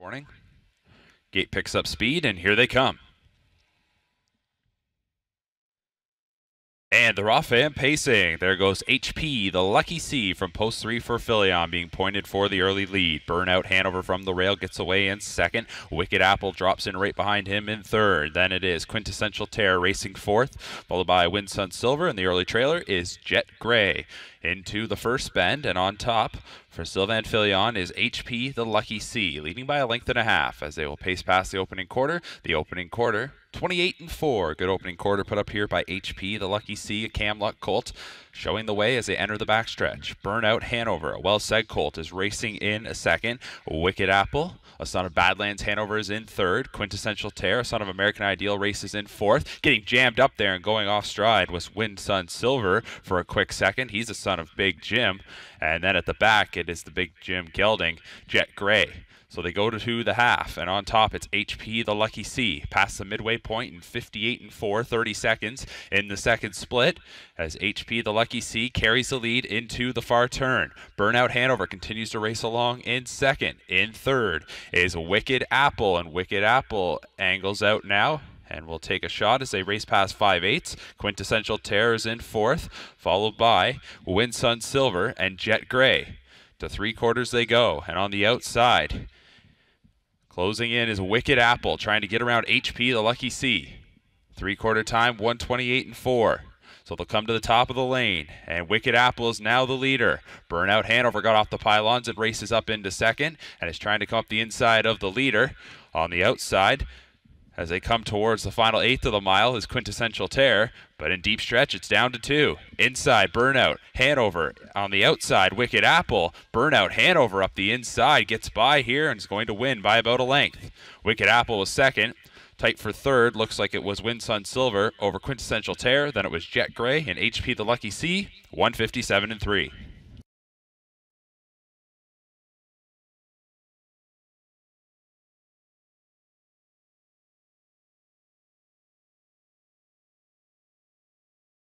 Warning. Gate picks up speed, and here they come. And the raw fan pacing. There goes HP, the lucky C from post three for Filion, being pointed for the early lead. Burnout Hanover from the rail gets away in second. Wicked Apple drops in right behind him in third. Then it is Quintessential Terror racing fourth, followed by Windsun Silver. And the early trailer is Jet Gray into the first bend. And on top for Sylvain Filion is HP, the lucky C, leading by a length and a half as they will pace past the opening quarter. The opening quarter 28 and 4. Good opening quarter put up here by HP, the Lucky C, a Camluck Colt, showing the way as they enter the backstretch. Burnout Hanover, a well said Colt, is racing in a second. Wicked Apple, a son of Badlands Hanover, is in third. Quintessential Tear, a son of American Ideal, races in fourth. Getting jammed up there and going off stride was Wind Sun Silver for a quick second. He's a son of Big Jim. And then at the back, it is the Big Jim gelding, Jet Gray. So they go to the half, and on top it's HP the Lucky C. Past the midway point in 58 and 4, 30 seconds in the second split, as HP the Lucky C carries the lead into the far turn. Burnout Hanover continues to race along in second. In third is Wicked Apple, and Wicked Apple angles out now and will take a shot as they race past 5 eighths. Quintessential Terrors in fourth, followed by Windsun Silver and Jet Gray. To three quarters they go, and on the outside, Closing in is Wicked Apple, trying to get around HP, the Lucky C. Three quarter time, 128 and 4. So they'll come to the top of the lane, and Wicked Apple is now the leader. Burnout Hanover got off the pylons and races up into second, and is trying to come up the inside of the leader. On the outside, as they come towards the final eighth of the mile is quintessential tear, but in deep stretch it's down to two. Inside, Burnout, Hanover on the outside, Wicked Apple, Burnout, Hanover up the inside, gets by here and is going to win by about a length. Wicked Apple was second. Tight for third, looks like it was Windsun Silver over Quintessential Tear, then it was Jet Gray and HP the Lucky C, 157 and 3.